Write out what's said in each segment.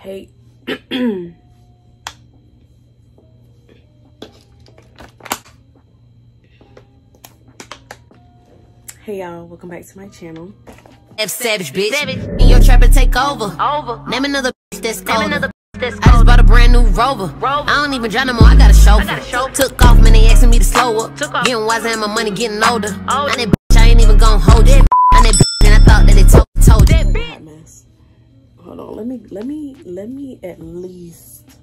Hey. hey y'all, welcome back to my channel. F savage bitch. And your trapper take over. Over. Name another bitch that's colder. another that's I just bought a brand new Rover. Rover. I don't even drive no more, I got a chauffeur. Got a chauffeur. Took off, man, they asking me to slow up. Took off. Getting wiser and my money getting older. older. And that bitch, I ain't even gonna hold it. And that bitch, and I thought that they told, told that bitch. Hold on, let me, let me, let me at least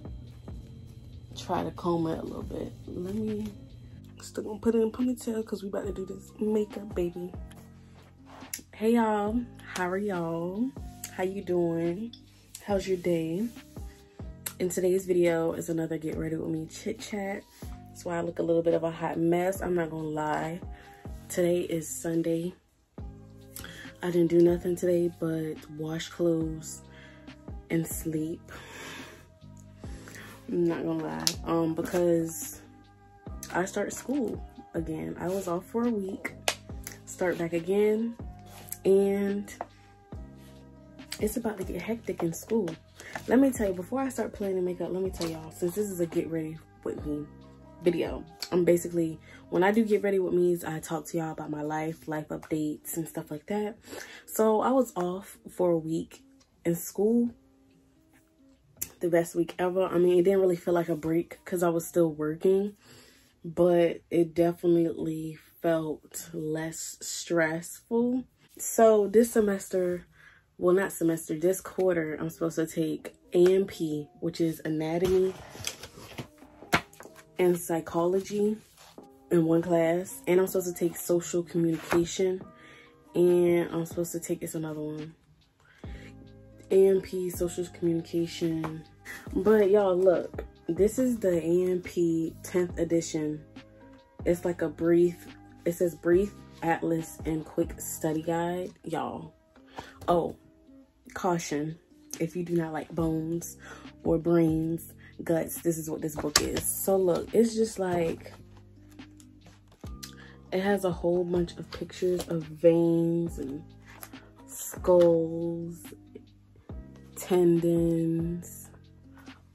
try to comb it a little bit. Let me, still gonna put it in ponytail because we about to do this makeup, baby. Hey y'all, how are y'all? How you doing? How's your day? In today's video is another get ready with me chit chat. That's why I look a little bit of a hot mess. I'm not gonna lie. Today is Sunday. I didn't do nothing today but wash clothes and sleep. I'm not gonna lie. Um, because I start school again. I was off for a week. Start back again. And it's about to get hectic in school. Let me tell you, before I start planning makeup, let me tell y'all, since this is a get ready with me video, I'm basically, when I do get ready with me, I talk to y'all about my life, life updates and stuff like that. So I was off for a week in school, the best week ever. I mean, it didn't really feel like a break because I was still working, but it definitely felt less stressful. So this semester, well not semester, this quarter, I'm supposed to take A&P, which is anatomy and psychology in one class. And I'm supposed to take social communication. And I'm supposed to take, it's another one. A&P, social communication. But y'all, look. This is the A&P 10th edition. It's like a brief, it says brief atlas and quick study guide. Y'all. Oh, caution if you do not like bones or brains guts this is what this book is so look it's just like it has a whole bunch of pictures of veins and skulls tendons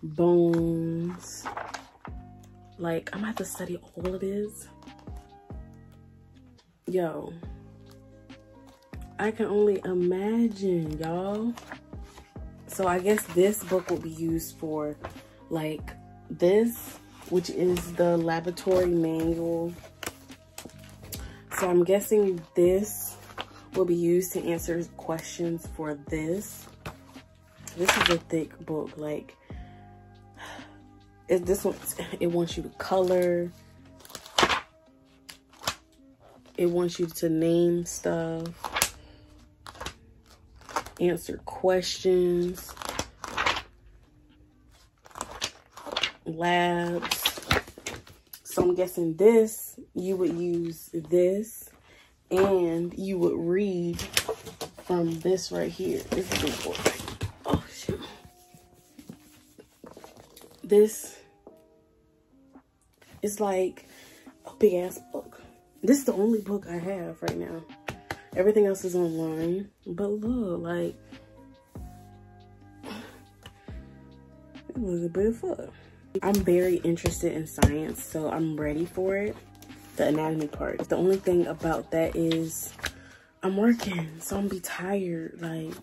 bones like i'm gonna have to study all of this yo I can only imagine, y'all. So I guess this book will be used for like this, which is the laboratory manual. So I'm guessing this will be used to answer questions for this. This is a thick book. Like, it, this one, it wants you to color. It wants you to name stuff answer questions, labs. So I'm guessing this, you would use this and you would read from this right here. This is important. Oh, shit. This is like a big ass book. This is the only book I have right now. Everything else is online. But look, like, it was a bit of fun. I'm very interested in science, so I'm ready for it. The anatomy part. The only thing about that is I'm working, so I'm be tired. Like,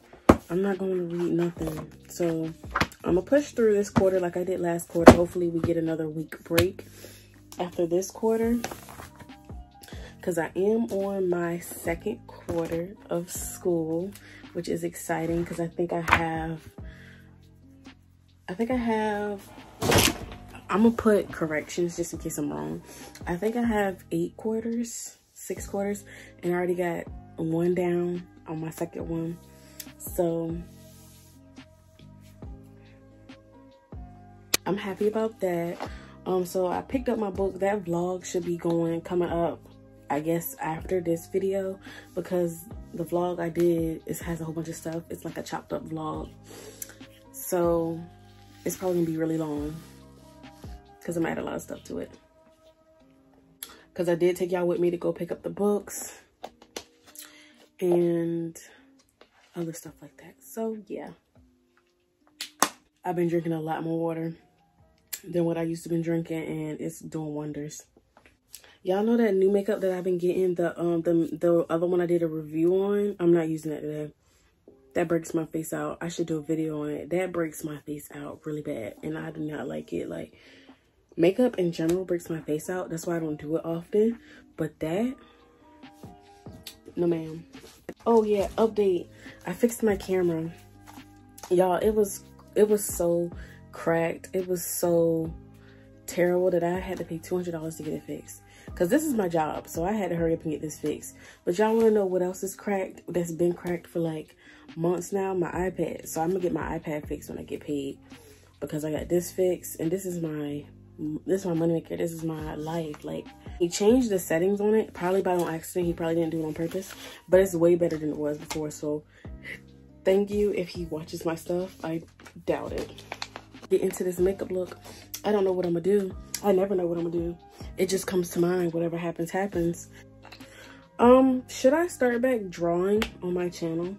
I'm not going to read nothing. So, I'm going to push through this quarter like I did last quarter. Hopefully, we get another week break after this quarter because I am on my second quarter of school, which is exciting because I think I have, I think I have, I'm gonna put corrections just in case I'm wrong. I think I have eight quarters, six quarters, and I already got one down on my second one. So I'm happy about that. Um, so I picked up my book. That vlog should be going, coming up I guess after this video because the vlog I did it has a whole bunch of stuff. It's like a chopped up vlog. So it's probably gonna be really long because I'm add a lot of stuff to it. Because I did take y'all with me to go pick up the books and other stuff like that. So yeah. I've been drinking a lot more water than what I used to been drinking and it's doing wonders. Y'all know that new makeup that I've been getting, the um the the other one I did a review on. I'm not using that today. That breaks my face out. I should do a video on it. That breaks my face out really bad. And I do not like it. Like makeup in general breaks my face out. That's why I don't do it often. But that no ma'am. Oh yeah, update. I fixed my camera. Y'all, it was it was so cracked. It was so terrible that I had to pay $200 to get it fixed. Because this is my job, so I had to hurry up and get this fixed. But y'all want to know what else is cracked? That's been cracked for like months now? My iPad. So I'm going to get my iPad fixed when I get paid. Because I got this fixed. And this is my, this is my money maker. This is my life. Like, he changed the settings on it. Probably by accident. He probably didn't do it on purpose. But it's way better than it was before. So thank you if he watches my stuff. I doubt it. Get into this makeup look. I don't know what I'm gonna do. I never know what I'm gonna do. It just comes to mind. Whatever happens, happens. Um, should I start back drawing on my channel?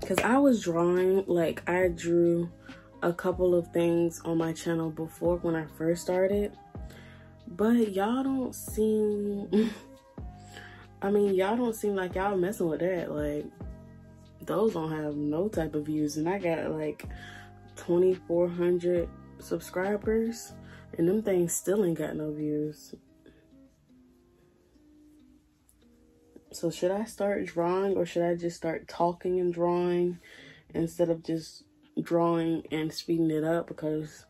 Because I was drawing, like I drew a couple of things on my channel before when I first started. But y'all don't seem, I mean, y'all don't seem like y'all messing with that. Like, those don't have no type of views. And I got like 2,400 subscribers and them things still ain't got no views. So should I start drawing or should I just start talking and drawing instead of just drawing and speeding it up because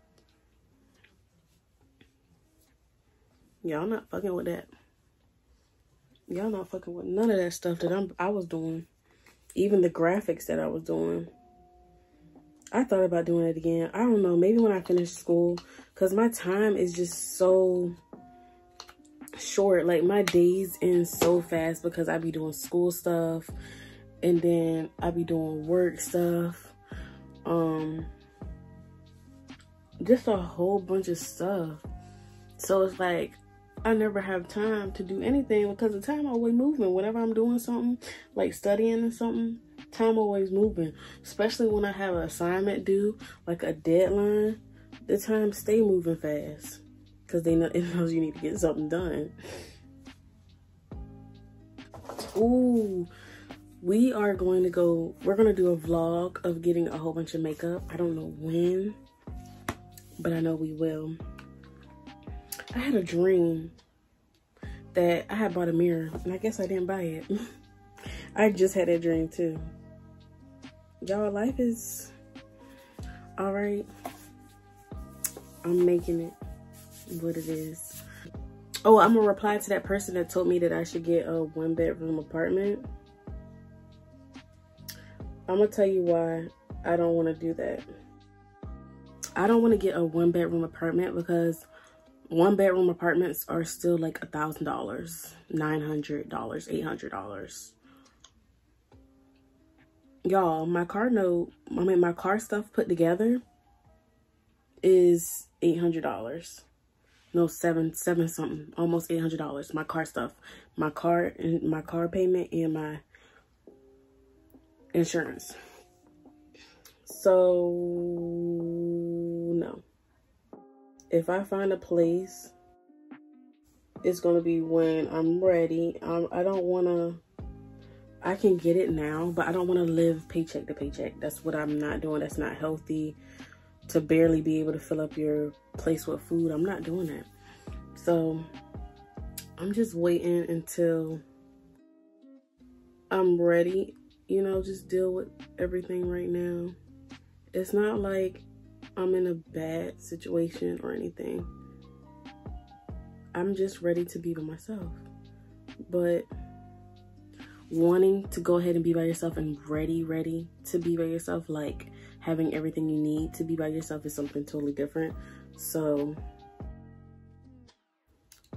y'all not fucking with that. Y'all not fucking with none of that stuff that I'm I was doing. Even the graphics that I was doing. I thought about doing it again. I don't know. Maybe when I finish school. Because my time is just so short. Like my days end so fast because I be doing school stuff. And then I be doing work stuff. Um, just a whole bunch of stuff. So it's like I never have time to do anything because the time always moving. Whenever I'm doing something, like studying or something, time always moving. Especially when I have an assignment due, like a deadline, the time stay moving fast. Because they know it knows you need to get something done. Ooh, we are going to go, we're going to do a vlog of getting a whole bunch of makeup. I don't know when, but I know we will. I had a dream that I had bought a mirror and I guess I didn't buy it. I just had that dream too. Y'all, life is all right. I'm making it what it is. Oh, I'm gonna reply to that person that told me that I should get a one bedroom apartment. I'm gonna tell you why I don't wanna do that. I don't wanna get a one bedroom apartment because one bedroom apartments are still like a thousand dollars, nine hundred dollars, eight hundred dollars. Y'all, my car note, I mean my car stuff put together is eight hundred dollars. No, seven, seven something, almost eight hundred dollars. My car stuff, my car and my car payment and my insurance. So no if I find a place, it's going to be when I'm ready. Um, I don't want to, I can get it now, but I don't want to live paycheck to paycheck. That's what I'm not doing. That's not healthy to barely be able to fill up your place with food. I'm not doing that. So I'm just waiting until I'm ready, you know, just deal with everything right now. It's not like I'm in a bad situation or anything. I'm just ready to be by myself. But wanting to go ahead and be by yourself and ready, ready to be by yourself, like having everything you need to be by yourself is something totally different. So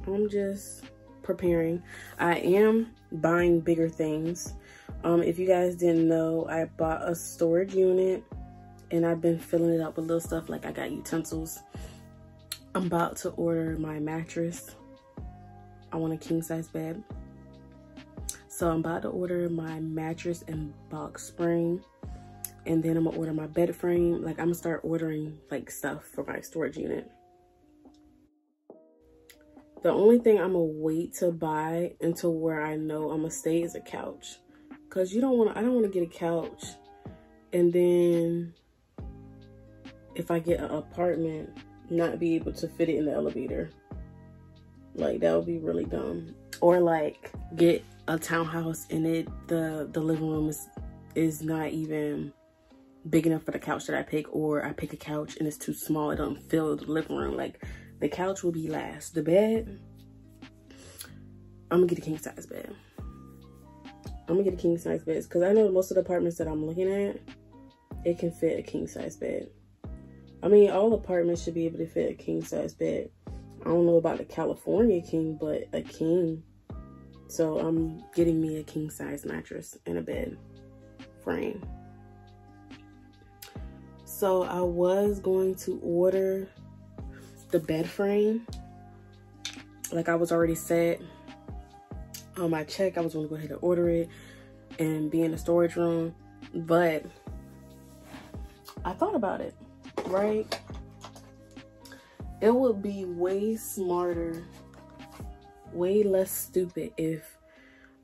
I'm just preparing. I am buying bigger things. Um, if you guys didn't know, I bought a storage unit and I've been filling it up with little stuff like I got utensils. I'm about to order my mattress. I want a king size bed. So I'm about to order my mattress and box spring. and then I'm gonna order my bed frame. Like I'm gonna start ordering like stuff for my storage unit. The only thing I'm gonna wait to buy until where I know I'm gonna stay is a couch. Cause you don't wanna, I don't wanna get a couch and then if I get an apartment, not be able to fit it in the elevator. Like that would be really dumb. Or like get a townhouse and it the the living room is is not even big enough for the couch that I pick or I pick a couch and it's too small. It don't fill the living room. Like the couch will be last. The bed, I'm gonna get a king size bed. I'm gonna get a king size bed because I know most of the apartments that I'm looking at, it can fit a king size bed. I mean, all apartments should be able to fit a king size bed. I don't know about the California king, but a king. So I'm getting me a king size mattress and a bed frame. So I was going to order the bed frame. Like I was already set on my check. I was gonna go ahead and order it and be in the storage room. But I thought about it, right? It would be way smarter, way less stupid if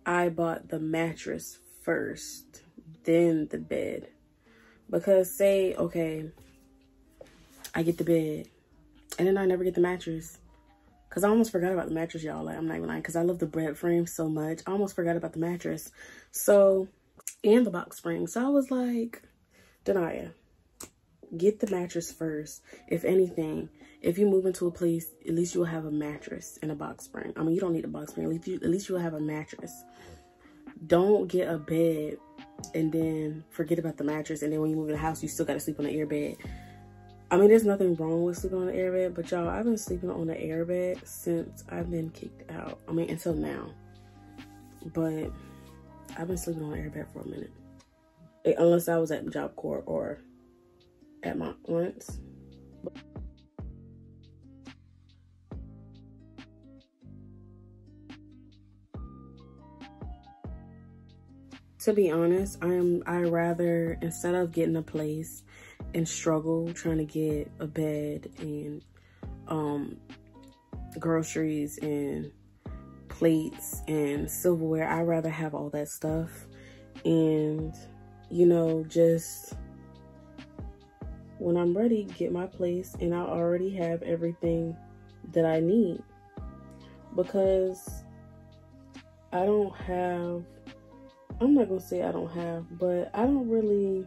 I bought the mattress first, then the bed. Because say, okay, I get the bed and then I never get the mattress. Cause I almost forgot about the mattress, y'all. Like I'm not even lying, cause I love the bed frame so much. I almost forgot about the mattress. So, and the box spring. So I was like, Denia, get the mattress first. If anything, if you move into a place, at least you'll have a mattress and a box spring. I mean, you don't need a box spring. At least, you, at least you'll have a mattress. Don't get a bed and then forget about the mattress. And then when you move in the house, you still got to sleep on the air bed. I mean, there's nothing wrong with sleeping on the airbed, but y'all, I've been sleeping on the airbed since I've been kicked out. I mean, until now. But I've been sleeping on the airbed for a minute. It, unless I was at Job Corps or at my aunt's. To be honest, I am I rather instead of getting a place and struggle trying to get a bed and um, groceries and plates and silverware. I'd rather have all that stuff and, you know, just when I'm ready, get my place and I already have everything that I need because I don't have, I'm not to say I don't have, but I don't really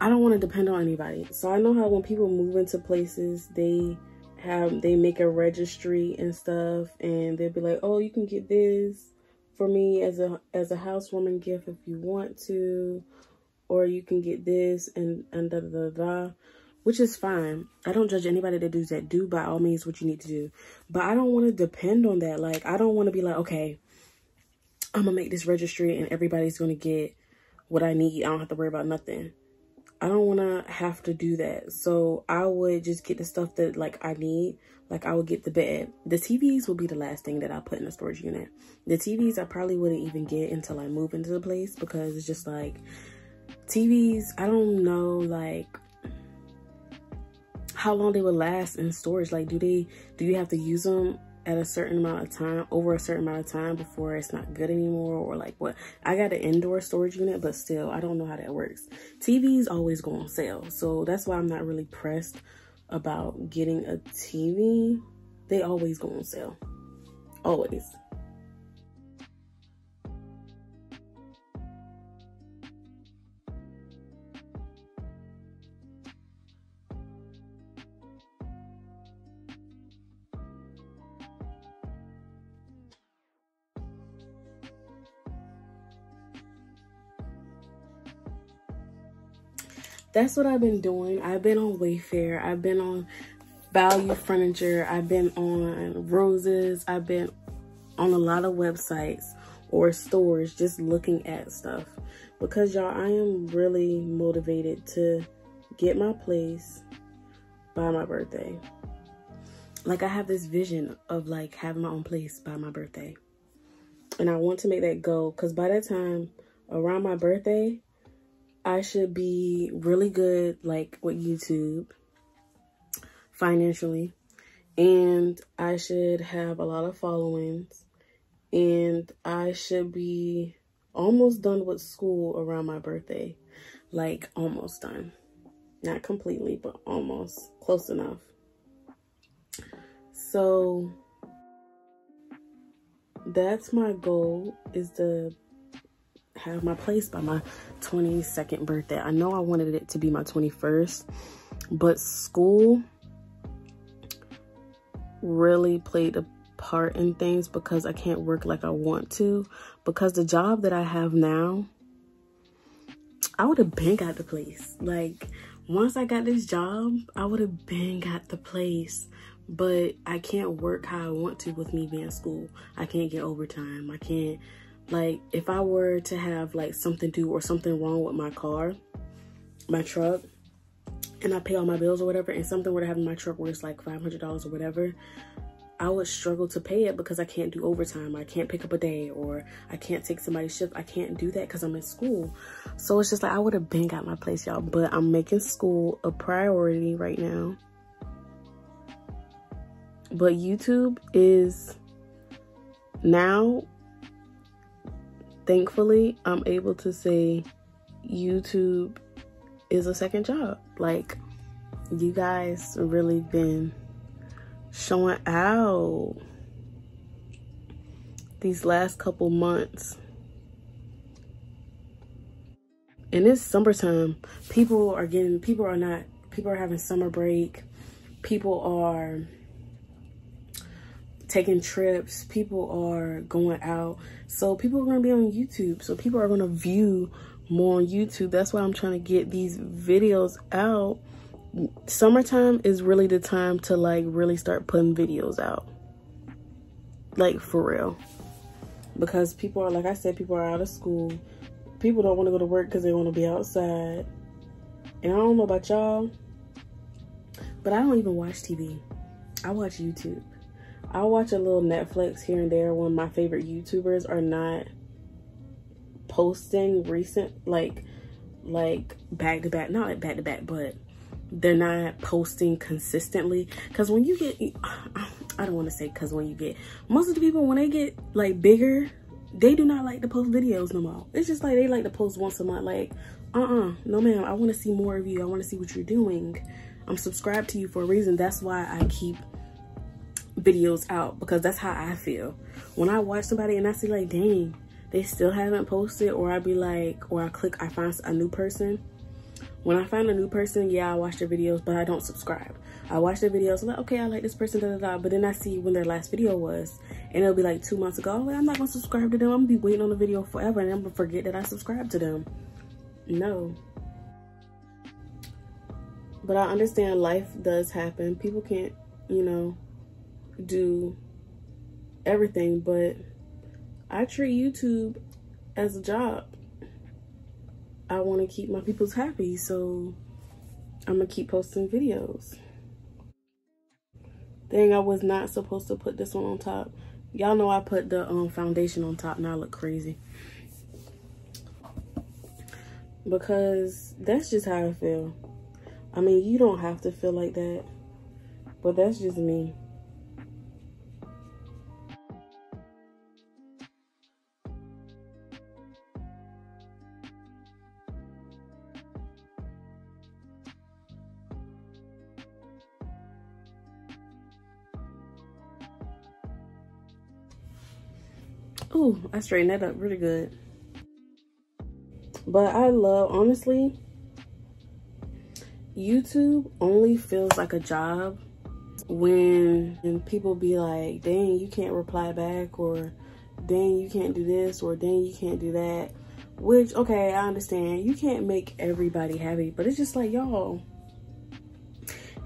I don't want to depend on anybody. So I know how when people move into places, they have they make a registry and stuff and they'll be like, "Oh, you can get this for me as a as a housewarming gift if you want to." Or you can get this and and da da da da which is fine. I don't judge anybody that does that. Do by all means what you need to do. But I don't want to depend on that. Like, I don't want to be like, okay, I'm to make this registry and everybody's to get what I need. I don't have to worry about nothing. I don't want to have to do that. So I would just get the stuff that like I need. Like I would get the bed. The TVs will be the last thing that I put in the storage unit. The TVs I probably wouldn't even get until I move into the place because it's just like TVs, I don't know like how long they would last in storage. Like do they, do you have to use them at a certain amount of time, over a certain amount of time before it's not good anymore or like what. I got an indoor storage unit, but still, I don't know how that works. TVs always go on sale. So that's why I'm not really pressed about getting a TV. They always go on sale. Always. That's what I've been doing. I've been on Wayfair. I've been on Value Furniture. I've been on Roses. I've been on a lot of websites or stores just looking at stuff. Because y'all, I am really motivated to get my place by my birthday. Like I have this vision of like having my own place by my birthday. And I want to make that go because by that time, around my birthday, I should be really good like with YouTube financially and I should have a lot of followings and I should be almost done with school around my birthday. Like almost done. Not completely, but almost close enough. So that's my goal is to have my place by my 22nd birthday. I know I wanted it to be my 21st, but school really played a part in things because I can't work like I want to. Because the job that I have now, I would have been got the place. Like, once I got this job, I would have been got the place. But I can't work how I want to with me being school. I can't get overtime. I can't, like, if I were to have, like, something to or something wrong with my car, my truck, and I pay all my bills or whatever, and something were to happen in my truck where it's like $500 or whatever, I would struggle to pay it because I can't do overtime. I can't pick up a day or I can't take somebody's shift. I can't do that because I'm in school. So it's just like I would have been got my place, y'all. But I'm making school a priority right now. But YouTube is now, thankfully, I'm able to say YouTube is a second job. Like, you guys really been showing out these last couple months. And it's summertime. People are getting, people are not, people are having summer break. People are taking trips. People are going out. So people are going to be on YouTube. So people are going to view more on YouTube. That's why I'm trying to get these videos out summertime is really the time to like really start putting videos out like for real because people are like i said people are out of school people don't want to go to work because they want to be outside and i don't know about y'all but i don't even watch tv i watch youtube i watch a little netflix here and there when my favorite youtubers are not posting recent like like back to back not like back to back but they're not posting consistently. Because when you get i don't want to say because when you get most of the people when they get like bigger they do not like to post videos no more. It's just like they like to post once a month like uh-uh no ma'am i want to see more of you i want to see what you're doing. I'm subscribed to you for a reason that's why i keep videos out because that's how i feel when i watch somebody and i see like dang they still haven't posted or i be like or i click i find a new person when I find a new person, yeah, I watch their videos, but I don't subscribe. I watch their videos, I'm like, okay, I like this person, da da da. But then I see when their last video was, and it'll be like two months ago. Like, I'm not gonna subscribe to them. I'm gonna be waiting on the video forever, and I'm gonna forget that I subscribed to them. No. But I understand life does happen. People can't, you know, do everything, but I treat YouTube as a job. I want to keep my peoples happy, so I'm going to keep posting videos. Dang, I was not supposed to put this one on top. Y'all know I put the um, foundation on top. Now I look crazy. Because that's just how I feel. I mean, you don't have to feel like that. But that's just me. I straightened that up really good. But I love, honestly, YouTube only feels like a job when, people be like, dang, you can't reply back, or dang, you can't do this, or dang, you can't do that. Which, okay, I understand. You can't make everybody happy, but it's just like, y'all,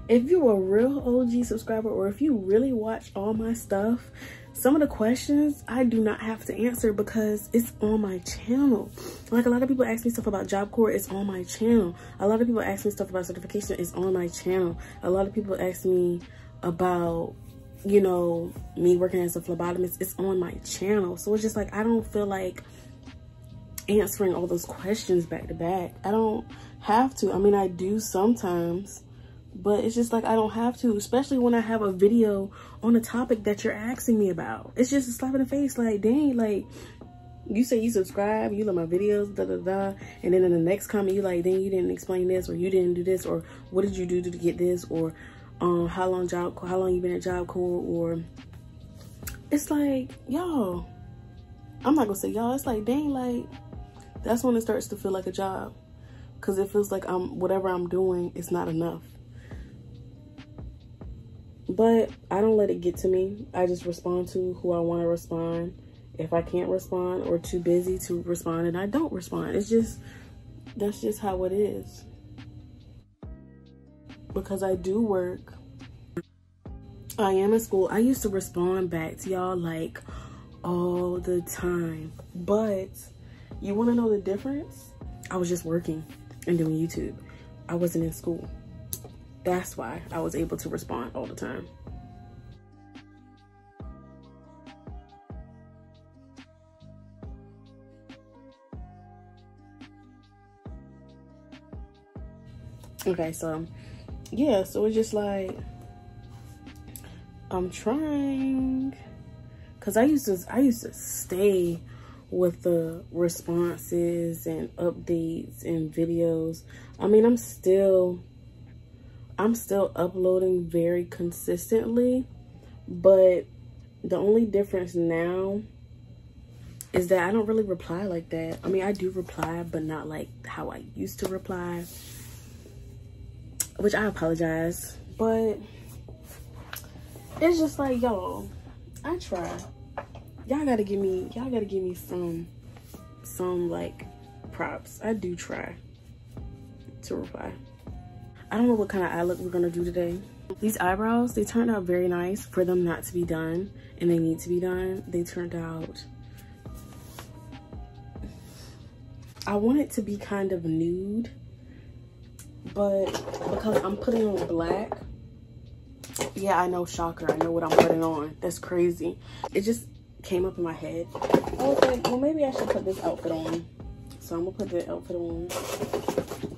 if you're a real OG subscriber, or if you really watch all my stuff, some of the questions I do not have to answer because it's on my channel. Like a lot of people ask me stuff about Job Corps, it's on my channel. A lot of people ask me stuff about certification, it's on my channel. A lot of people ask me about, you know, me working as a phlebotomist, it's on my channel. So it's just like, I don't feel like answering all those questions back to back. I don't have to. I mean, I do sometimes, but it's just like I don't have to, especially when I have a video on a topic that you're asking me about. It's just a slap in the face. Like, dang, like you say you subscribe, you love my videos, da da da, and then in the next comment you like, then you didn't explain this, or you didn't do this, or what did you do to get this, or um, how long job, how long you been at Job Corps, or it's like, y'all, I'm not gonna say y'all, it's like, dang, like, that's when it starts to feel like a job. Cause it feels like I'm, whatever I'm doing is not enough. But I don't let it get to me. I just respond to who I want to respond if I can't respond or too busy to respond and I don't respond. It's just, that's just how it is. Because I do work. I am in school. I used to respond back to y'all like all the time. But you want to know the difference? I was just working and doing YouTube. I wasn't in school. That's why I was able to respond all the time. okay so yeah so it's just like i'm trying because i used to i used to stay with the responses and updates and videos i mean i'm still i'm still uploading very consistently but the only difference now is that i don't really reply like that i mean i do reply but not like how i used to reply which I apologize, but it's just like, y'all, I try. Y'all gotta give me, y'all gotta give me some, some like props. I do try to reply. I don't know what kind of eye look we're gonna do today. These eyebrows, they turned out very nice for them not to be done and they need to be done. They turned out, I want it to be kind of nude but because I'm putting on black, yeah, I know, shocker. I know what I'm putting on. That's crazy. It just came up in my head. I was like, well, maybe I should put this outfit on. So I'm gonna put the outfit on.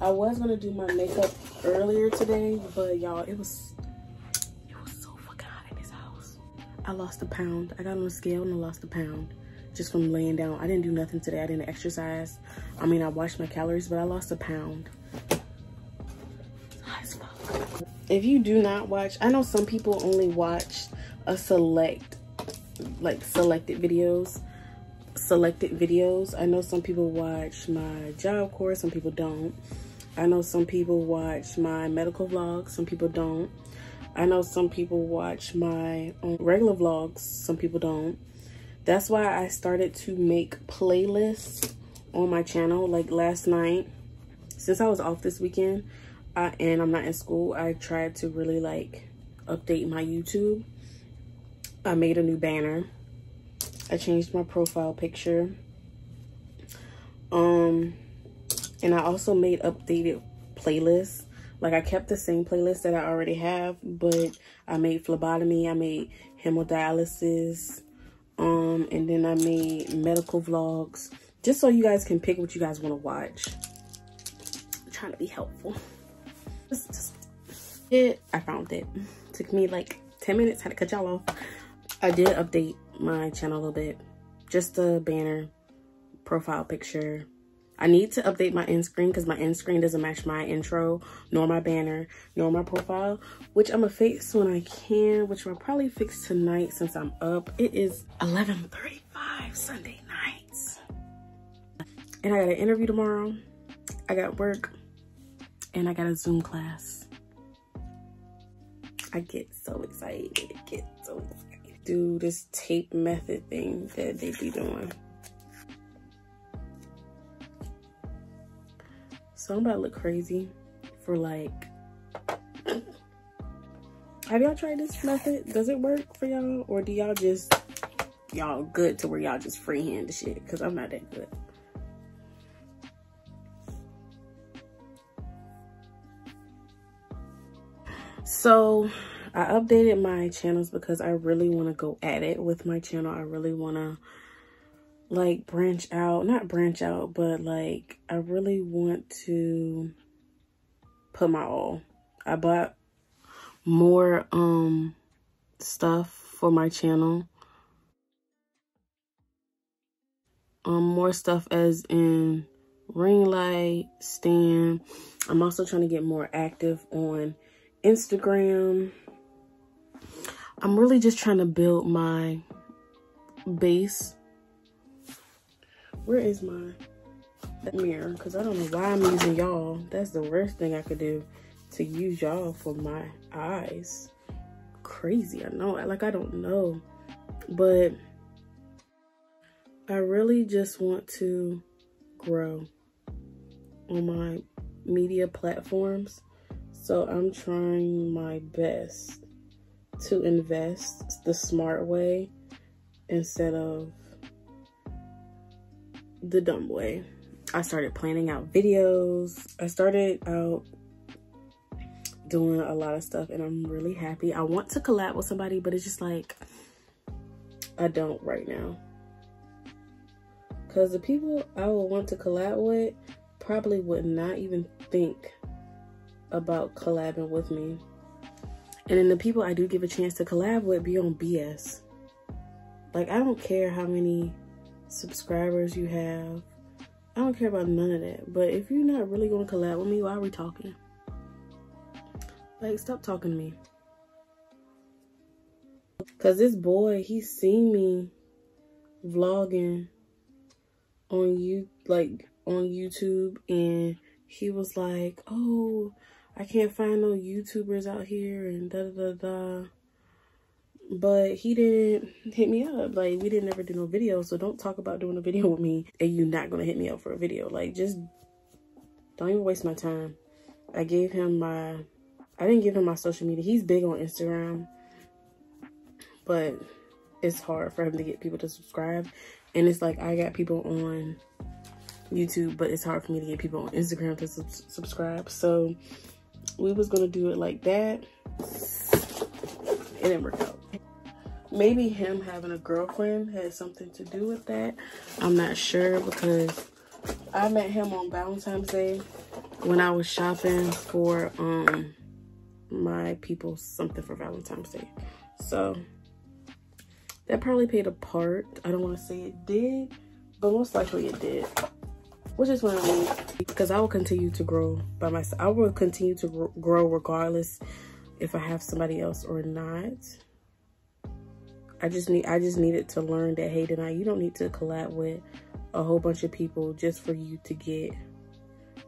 I was gonna do my makeup earlier today, but y'all, it was it was so fucking hot in this house. I lost a pound. I got on a scale and I lost a pound just from laying down. I didn't do nothing today. I didn't exercise. I mean, I watched my calories, but I lost a pound. If you do not watch, I know some people only watch a select, like selected videos, selected videos. I know some people watch my Job Corps, some people don't. I know some people watch my medical vlogs, some people don't. I know some people watch my um, regular vlogs, some people don't. That's why I started to make playlists on my channel. Like last night, since I was off this weekend uh, and I'm not in school, I tried to really like update my YouTube. I made a new banner. I changed my profile picture. Um, and I also made updated playlists. Like I kept the same playlist that I already have, but I made phlebotomy, I made hemodialysis, um, and then I made medical vlogs just so you guys can pick what you guys want to watch. I'm trying to be helpful. Just, just, it, I found it. Took me like 10 minutes, had to cut y'all off. I did update my channel a little bit. Just the banner, profile picture, I need to update my end screen because my end screen doesn't match my intro, nor my banner, nor my profile, which I'm gonna fix when I can, which I'll probably fix tonight since I'm up. It is 11.35 Sunday nights. And I got an interview tomorrow. I got work and I got a Zoom class. I get so excited, I get so excited. Do this tape method thing that they be doing. So I'm about to look crazy for like, have y'all tried this method? Does it work for y'all? Or do y'all just, y'all good to where y'all just freehand the shit? Cause I'm not that good. So I updated my channels because I really want to go at it with my channel. I really want to like branch out, not branch out, but like I really want to put my all. I bought more um stuff for my channel. Um more stuff as in ring light, stand. I'm also trying to get more active on Instagram. I'm really just trying to build my base where is my mirror? Because I don't know why I'm using y'all. That's the worst thing I could do to use y'all for my eyes. Crazy, I know. Like, I don't know. But I really just want to grow on my media platforms. So I'm trying my best to invest the smart way instead of the dumb way. I started planning out videos. I started out doing a lot of stuff and I'm really happy. I want to collab with somebody, but it's just like, I don't right now. Because the people I would want to collab with probably would not even think about collabing with me. And then the people I do give a chance to collab with be on BS. Like, I don't care how many subscribers you have. I don't care about none of that. But if you're not really going to collab with me, why are we talking? Like, stop talking to me. Because this boy, he's seen me vlogging on you, like, on YouTube. And he was like, oh, I can't find no YouTubers out here and da da da da but he didn't hit me up. Like we didn't ever do no video so don't talk about doing a video with me and you not gonna hit me up for a video. Like just don't even waste my time. I gave him my i didn't give him my social media. He's big on instagram but it's hard for him to get people to subscribe. And it's like i got people on youtube but it's hard for me to get people on instagram to sub subscribe. So we was gonna do it like that. It didn't work out maybe him having a girlfriend had something to do with that. I'm not sure because I met him on Valentine's Day when I was shopping for um my people something for Valentine's Day. So that probably played a part. I don't want to say it did, but most likely it did. Which is what I mean, because I will continue to grow by myself. I will continue to grow regardless if I have somebody else or not. I just need I just needed to learn that hey tonight you don't need to collab with a whole bunch of people just for you to get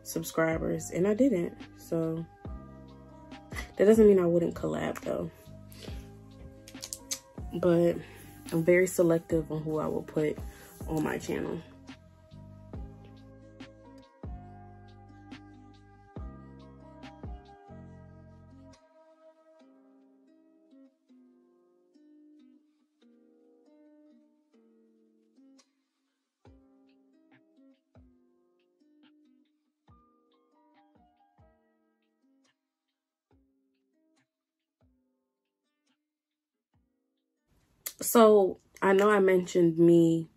subscribers. And I didn't. So that doesn't mean I wouldn't collab though. But I'm very selective on who I will put on my channel So I know I mentioned me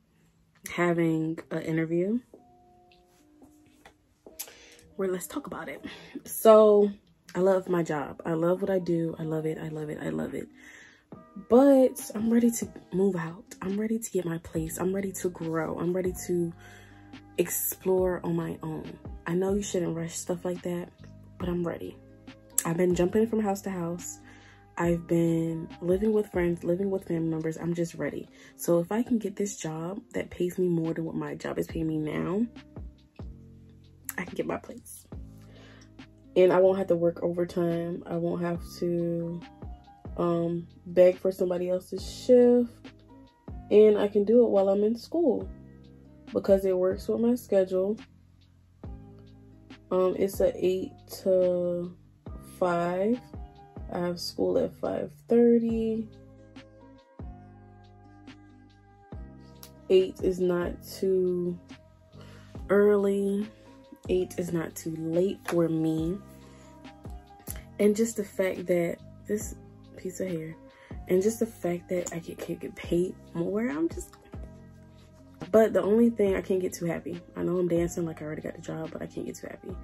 having an interview. Where let's talk about it. So I love my job. I love what I do. I love it. I love it. I love it. But I'm ready to move out. I'm ready to get my place. I'm ready to grow. I'm ready to explore on my own. I know you shouldn't rush stuff like that, but I'm ready. I've been jumping from house to house. I've been living with friends, living with family members. I'm just ready. So if I can get this job that pays me more than what my job is paying me now, I can get my place. And I won't have to work overtime. I won't have to um, beg for somebody else's shift. And I can do it while I'm in school because it works with my schedule. Um, it's a 8 to 5 I have school at 5.30. 8 is not too early. 8 is not too late for me. And just the fact that this piece of hair, and just the fact that I get, can get paid more, I'm just, But the only thing, I can't get too happy. I know I'm dancing like I already got the job, but I can't get too happy.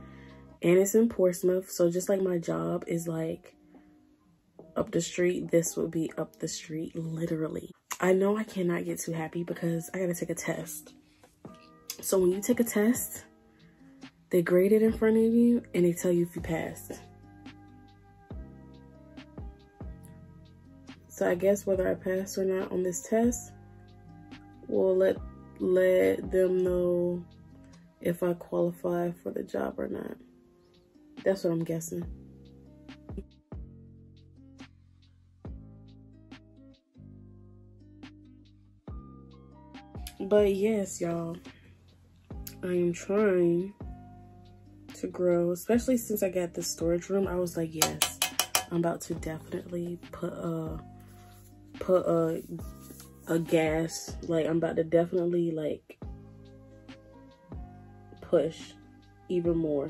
And it's in Portsmouth. So just like my job is like up the street, this would be up the street, literally. I know I cannot get too happy because I gotta take a test. So when you take a test, they grade it in front of you and they tell you if you passed. So I guess whether I pass or not on this test will let let them know if I qualify for the job or not. That's what I'm guessing. But yes, y'all, I am trying to grow, especially since I got the storage room. I was like, yes, I'm about to definitely put a put a a gas. Like I'm about to definitely like push even more.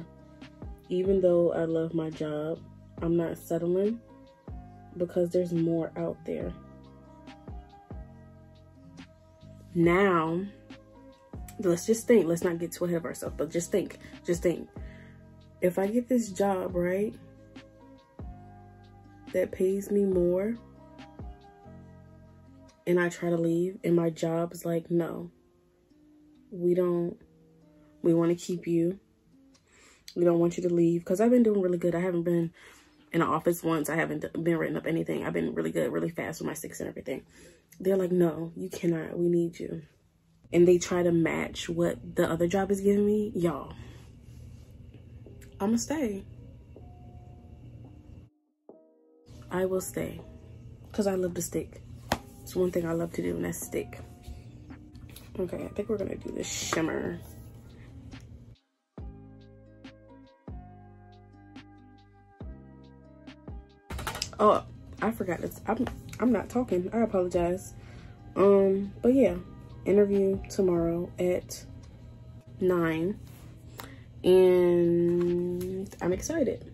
Even though I love my job, I'm not settling because there's more out there. Now, let's just think. Let's not get too ahead of ourselves, but just think. Just think. If I get this job, right, that pays me more, and I try to leave, and my job's like, no, we don't, we want to keep you. We don't want you to leave. Because I've been doing really good. I haven't been in office once. I haven't been written up anything. I've been really good, really fast with my sticks and everything. They're like, no, you cannot. We need you. And they try to match what the other job is giving me. Y'all, I'm going to stay. I will stay. Because I love to stick. It's one thing I love to do, and that's stick. Okay, I think we're going to do the shimmer. Oh, I forgot this. I'm I'm not talking. I apologize. Um, but yeah, interview tomorrow at nine, and I'm excited.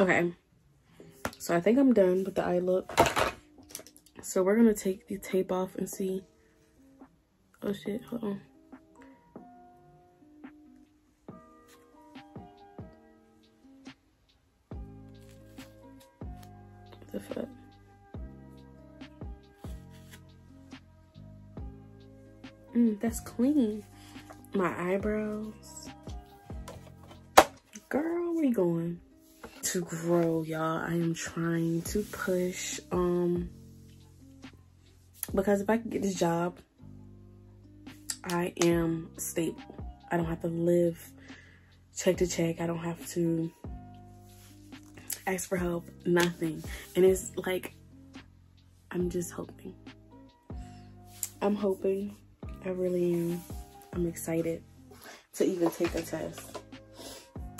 Okay, so I think I'm done with the eye look. So we're gonna take the tape off and see. Oh shit, hold on. The? Mm, that's clean. My eyebrows. Girl, where you going? To grow y'all. I am trying to push um because if i can get this job i am stable. I don't have to live check to check. I don't have to ask for help nothing. And it's like i'm just hoping. I'm hoping. I really am. I'm excited to even take a test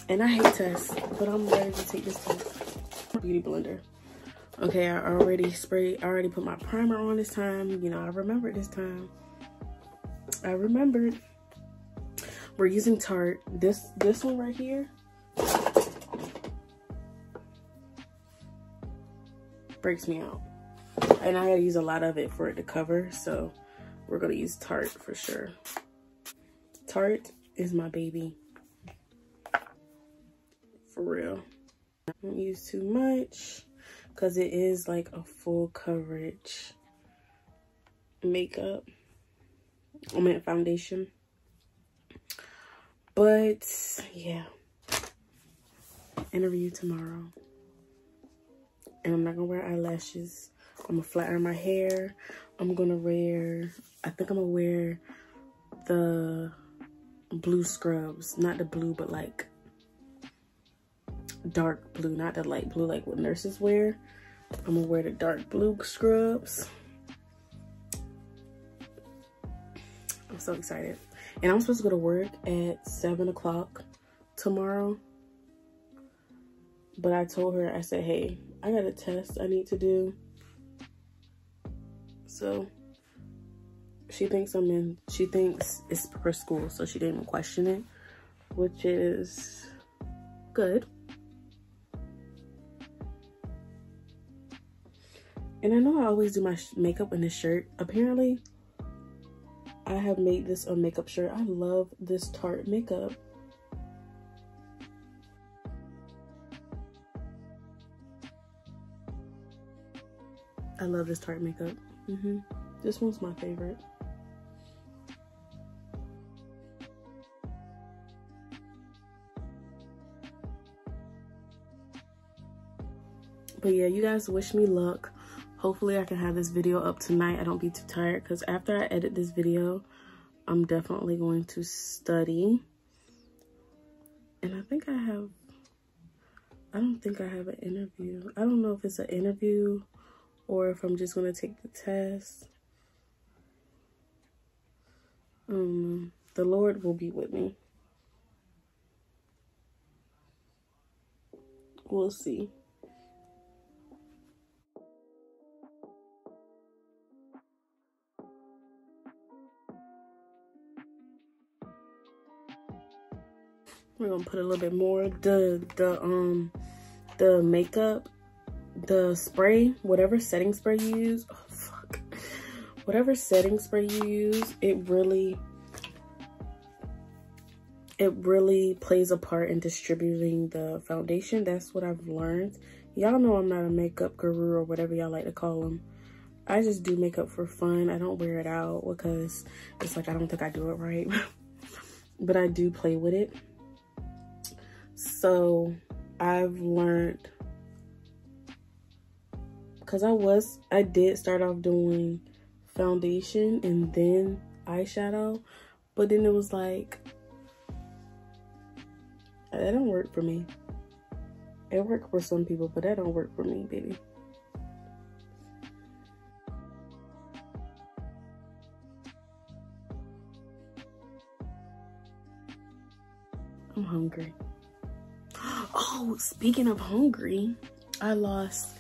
and I hate tests, but I'm ready to take this test. Beauty blender. Okay, I already sprayed, I already put my primer on this time. You know, I remembered this time. I remembered. We're using Tarte. This this one right here breaks me out. And I gotta use a lot of it for it to cover, so we're gonna use Tarte for sure. Tarte is my baby. For real. Don't use too much because it is like a full coverage makeup. I mean foundation. But yeah. Interview tomorrow. And I'm not gonna wear eyelashes. I'm gonna flatten my hair. I'm gonna wear, I think I'm gonna wear the blue scrubs. Not the blue, but like dark blue, not the light blue like what nurses wear. I'm gonna wear the dark blue scrubs. I'm so excited. And I'm supposed to go to work at seven o'clock tomorrow. But I told her, I said, hey, I got a test I need to do. So she thinks I'm in, she thinks it's her school, so she didn't question it, which is good. And I know I always do my makeup in this shirt. Apparently, I have made this a makeup shirt. I love this Tarte makeup. I love this Tarte makeup. Mm -hmm. This one's my favorite. But yeah, you guys wish me luck. Hopefully I can have this video up tonight. I don't be too tired because after I edit this video, I'm definitely going to study. And I think I have, I don't think I have an interview. I don't know if it's an interview or if I'm just going to take the test. Um, the Lord will be with me. We'll see. We're gonna put a little bit more. The the um the makeup, the spray, whatever setting spray you use. Oh fuck. Whatever setting spray you use, it really it really plays a part in distributing the foundation. That's what I've learned. Y'all know I'm not a makeup guru or whatever y'all like to call them. I just do makeup for fun. I don't wear it out because it's like I don't think I do it right. but I do play with it. So I've learned because I was, I did start off doing foundation and then eyeshadow, but then it was like, that don't work for me. It worked for some people, but that don't work for me, baby. I'm hungry. Oh, speaking of hungry, I lost,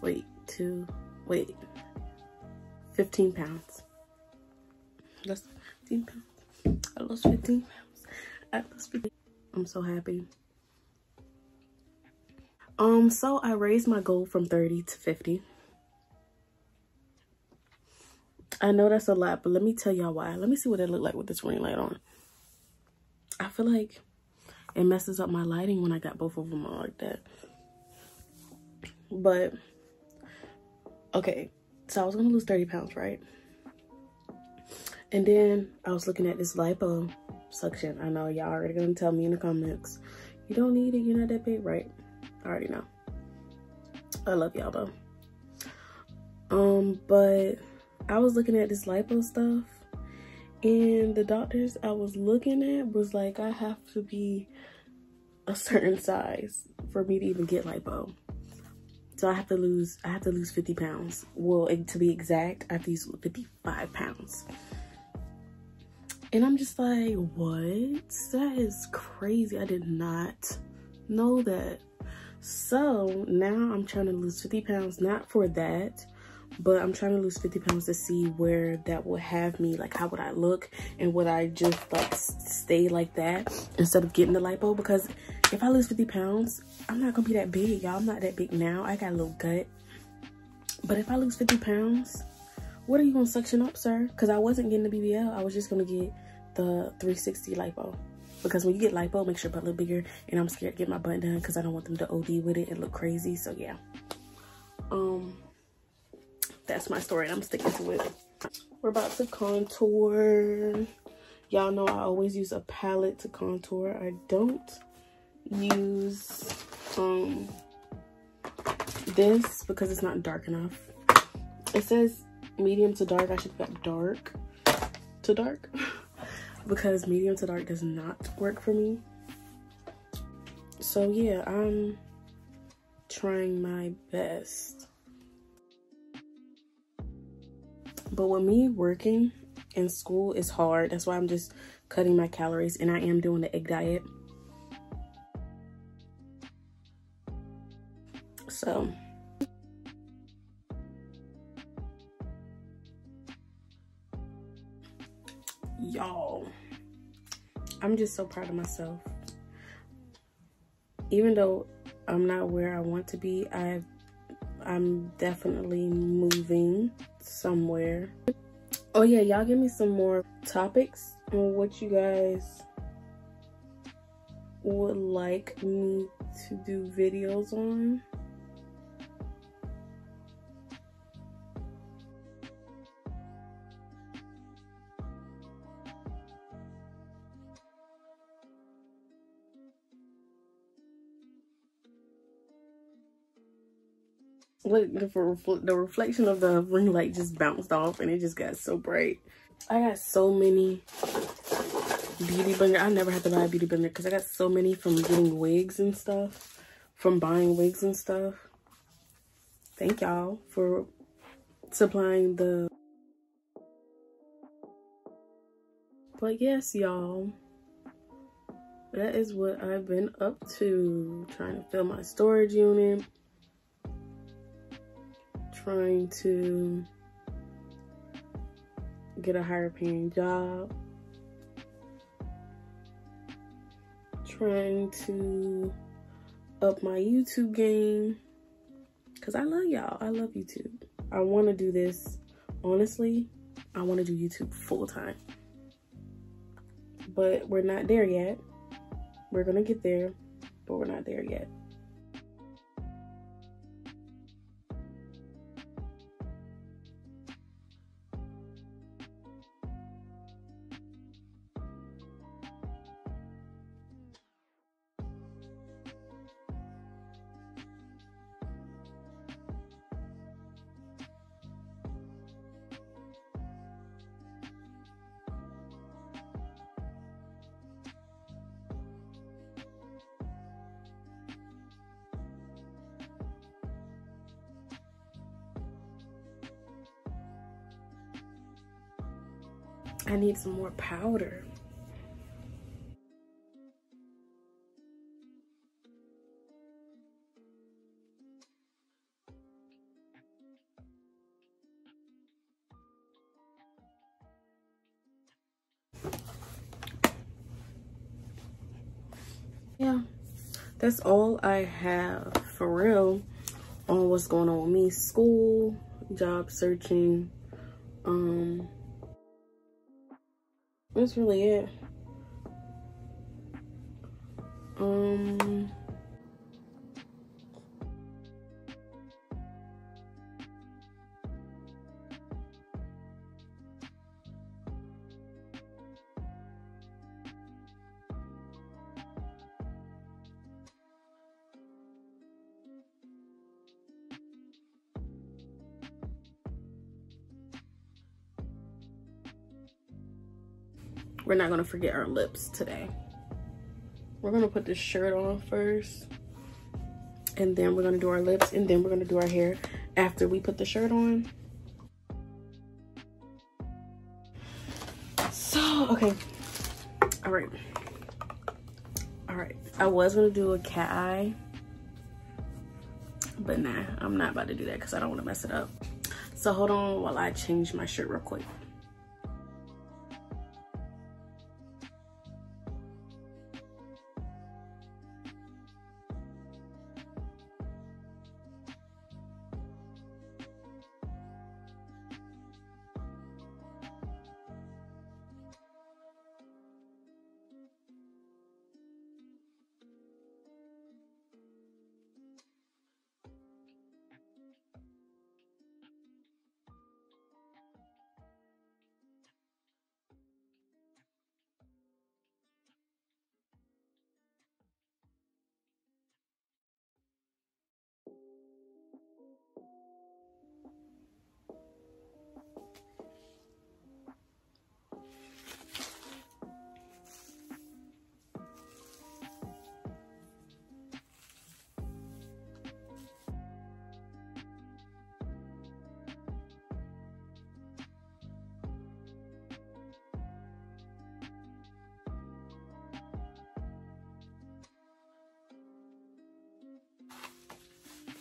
wait, two, wait, 15 pounds. That's 15 pounds. I lost 15 pounds. I lost 15. I'm so happy. Um, so I raised my goal from 30 to 50. I know that's a lot, but let me tell y'all why. Let me see what it look like with this ring light on. I feel like it messes up my lighting when I got both of them on like that. But, okay, so I was gonna lose 30 pounds, right? And then I was looking at this lipo suction. I know y'all already gonna tell me in the comments, you don't need it, you're not that big, right? I already know. I love y'all though. Um, but I was looking at this lipo stuff and the doctors I was looking at was like, I have to be a certain size for me to even get lipo. So I have to lose, I have to lose 50 pounds. Well, to be exact, I have to lose 55 pounds. And I'm just like, what? That is crazy. I did not know that. So now I'm trying to lose 50 pounds, not for that, but I'm trying to lose 50 pounds to see where that will have me, like how would I look and would I just like stay like that instead of getting the lipo because if I lose 50 pounds, I'm not gonna be that big, y'all. I'm not that big now. I got a little gut. But if I lose 50 pounds, what are you gonna suction up, sir? Because I wasn't getting the BBL. I was just gonna get the 360 lipo. because when you get lipo, makes your butt look bigger. And I'm scared to get my butt done because I don't want them to OD with it and look crazy. So yeah, um, that's my story and I'm sticking to it. We're about to contour. Y'all know I always use a palette to contour. I don't use um this because it's not dark enough. It says medium to dark. I should put dark to dark because medium to dark does not work for me. So yeah, I'm trying my best. But with me working in school is hard. That's why I'm just cutting my calories and I am doing the egg diet. So. Y'all i'm just so proud of myself. Even though i'm not where i want to be i i'm definitely moving somewhere. Oh yeah y'all give me some more topics on what you guys would like me to do videos on Look, the, the reflection of the ring light just bounced off and it just got so bright. I got so many beauty blender. I never had to buy a beauty blender because I got so many from getting wigs and stuff. From buying wigs and stuff. Thank y'all for supplying the... But yes, y'all. That is what I've been up to. Trying to fill my storage unit trying to get a higher paying job, trying to up my YouTube game because I love y'all. I love YouTube. I want to do this. Honestly, I want to do YouTube full time. But we're not there yet. We're going to get there, but we're not there yet. Need some more powder. Yeah, that's all I have for real on what's going on with me. School, job searching, um, that's really it. Um, not gonna forget our lips today. We're gonna put this shirt on first and then we're gonna do our lips and then we're gonna do our hair after we put the shirt on. So, okay, all right. All right, I was gonna do a cat eye, but nah, I'm not about to do that because I don't wanna mess it up. So hold on while I change my shirt real quick.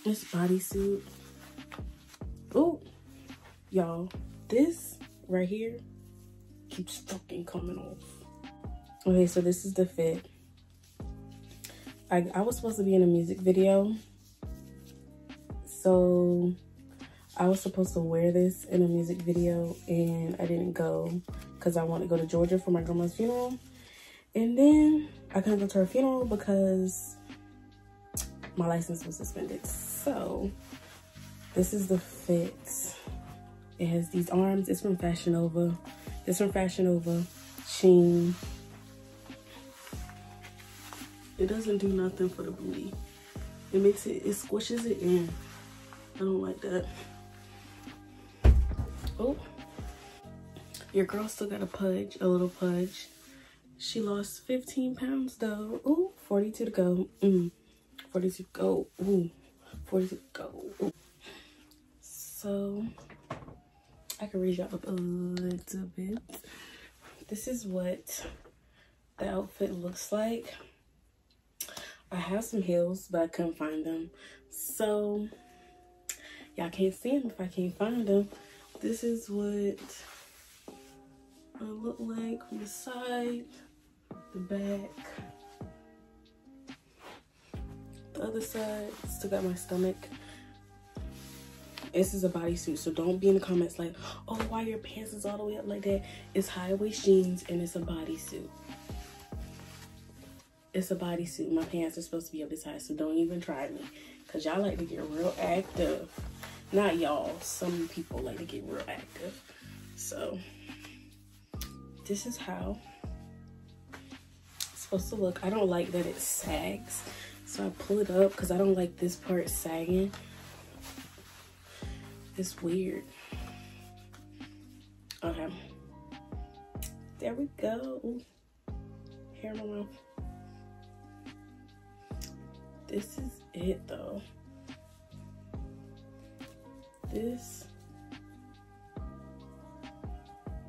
This bodysuit. Oh, y'all, this right here keeps fucking coming off. Okay, so this is the fit. I, I was supposed to be in a music video. So I was supposed to wear this in a music video and I didn't go because I wanted to go to Georgia for my grandma's funeral. And then I couldn't go to her funeral because my license was suspended. So this is the fit. It has these arms. It's from Fashion Nova. It's from Fashion Nova. Shein. It doesn't do nothing for the booty. It makes it, it squishes it in. I don't like that. Oh, your girl still got a pudge, a little pudge. She lost 15 pounds though. Ooh, 42 to go. Mm, 42 to go. Ooh, 42 to go. So, I can raise y'all up a little bit. This is what the outfit looks like. I have some heels, but I couldn't find them. So, y'all can't see them if I can't find them. This is what I look like from the side, the back, the other side. Still got my stomach. This is a bodysuit, so don't be in the comments like, oh, why your pants is all the way up like that? It's high waist jeans and it's a bodysuit. It's a bodysuit. My pants are supposed to be up this high, so don't even try me. Because y'all like to get real active. Not y'all. Some people like to get real active. So, this is how it's supposed to look. I don't like that it sags. So I pull it up because I don't like this part sagging. It's weird. Okay. There we go. Hair in my mouth this is it though. This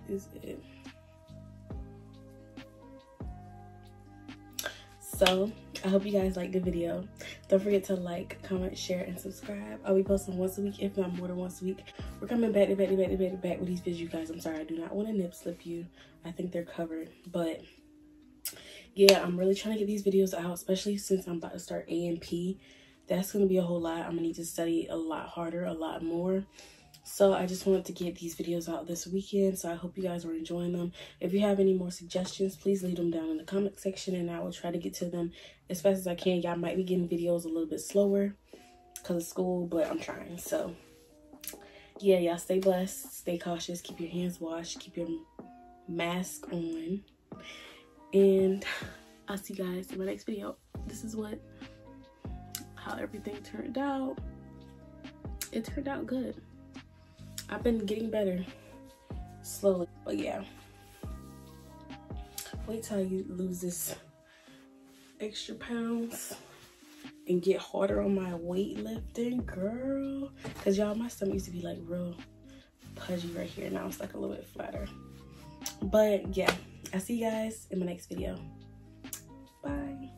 is it. So, I hope you guys liked the video. Don't forget to like, comment, share, and subscribe. I'll be posting once a week, if not more than once a week. We're coming back to back to back to back to back with these videos, you guys. I'm sorry, I do not want to nip slip you. I think they're covered, but yeah, I'm really trying to get these videos out, especially since I'm about to start A&P. That's going to be a whole lot. I'm going to need to study a lot harder, a lot more. So I just wanted to get these videos out this weekend. So I hope you guys are enjoying them. If you have any more suggestions, please leave them down in the comment section and I will try to get to them as fast as I can. Y'all might be getting videos a little bit slower because of school, but I'm trying. So yeah, y'all stay blessed, stay cautious, keep your hands washed, keep your mask on. And I'll see you guys in my next video. This is what, how everything turned out. It turned out good. I've been getting better slowly, but yeah. Wait till you lose this extra pounds and get harder on my weightlifting, girl. Cause y'all, my stomach used to be like real pudgy right here. Now it's like a little bit flatter. But yeah. I'll see you guys in my next video. Bye.